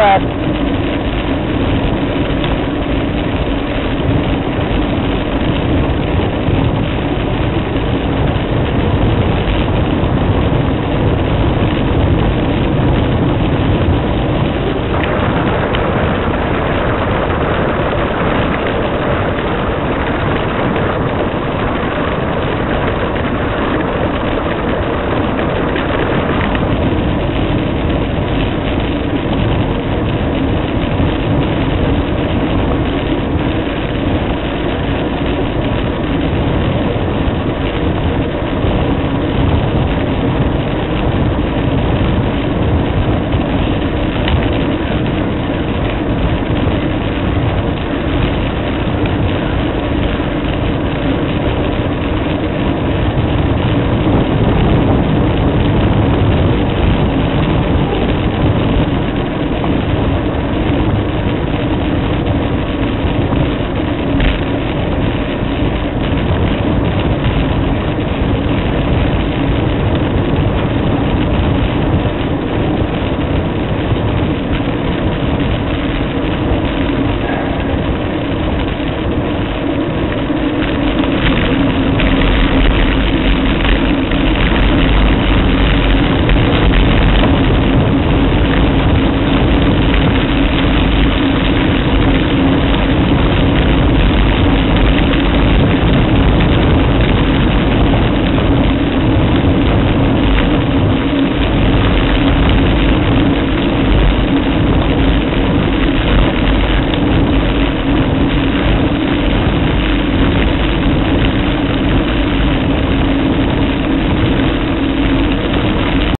left.